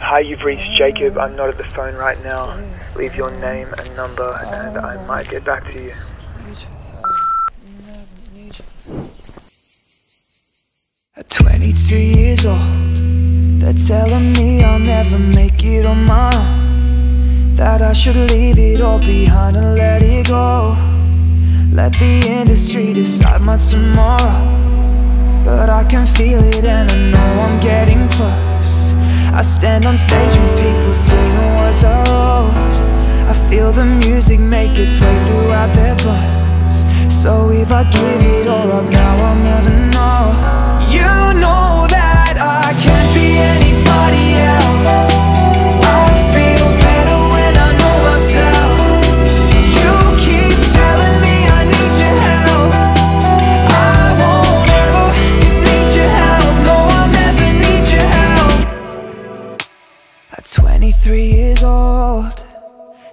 Hi, you've reached Jacob. I'm not at the phone right now. Leave your name and number, and I might get back to you. At 22 years old, they're telling me I'll never make it on my own. That I should leave it all behind and let it go. Let the industry decide my tomorrow. But I can feel it and I know I'm getting close. I stand on stage with people singing words I. I feel the music make its way throughout their bones. So if I give it 23 years old,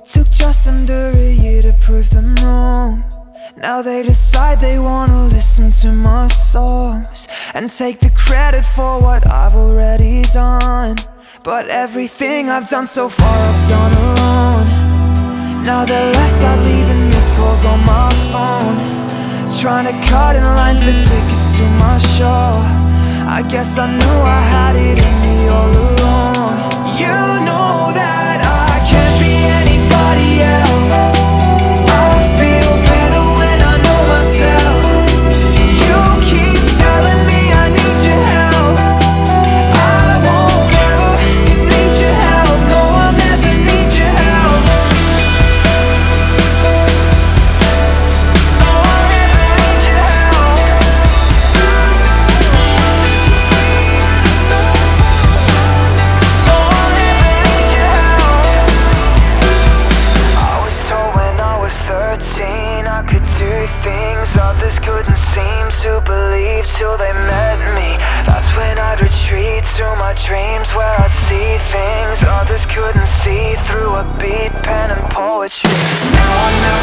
took just under a year to prove them wrong. Now they decide they wanna listen to my songs and take the credit for what I've already done. But everything I've done so far, I've done alone. Now they're left out leaving missed calls on my phone. Trying to cut in line for tickets to my show. I guess I knew I had it to believe till they met me. That's when I'd retreat to my dreams where I'd see things others couldn't see through a beat, pen, and poetry. Now I